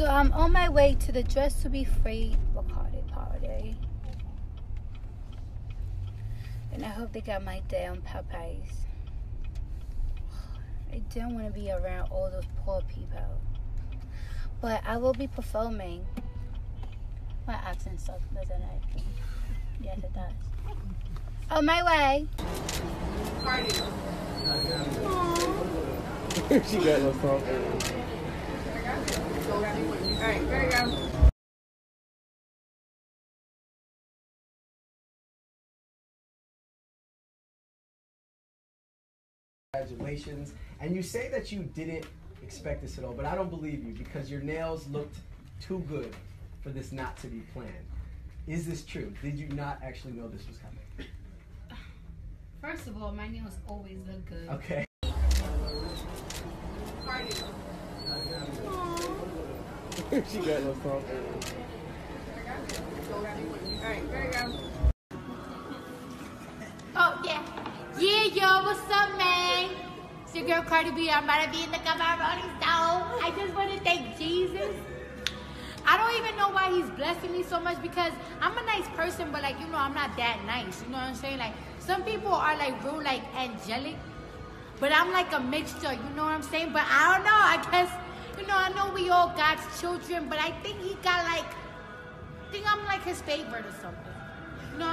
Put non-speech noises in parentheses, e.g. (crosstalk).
So I'm on my way to the Dress to Be Free Bacardi party. And I hope they got my day on Popeyes. I don't want to be around all those poor people. But I will be performing. My accent sucks, doesn't it? Yes, it does. On my way. (laughs) she got no song. Alright, there you go. Congratulations. And you say that you didn't expect this at all, but I don't believe you because your nails looked too good for this not to be planned. Is this true? Did you not actually know this was coming? First of all, my nails always look good. Okay. she got no song. Alright, there you go. Oh yeah, yeah, yo, what's up, man? It's your girl Cardi B. I'm about to be in the cover Stone. I just want to thank Jesus. I don't even know why he's blessing me so much because I'm a nice person, but like you know, I'm not that nice. You know what I'm saying? Like some people are like real, like angelic, but I'm like a mixture. You know what I'm saying? But I don't know. I guess you know. I know we all God's children, but I think he got like, I think I'm like his favorite or something.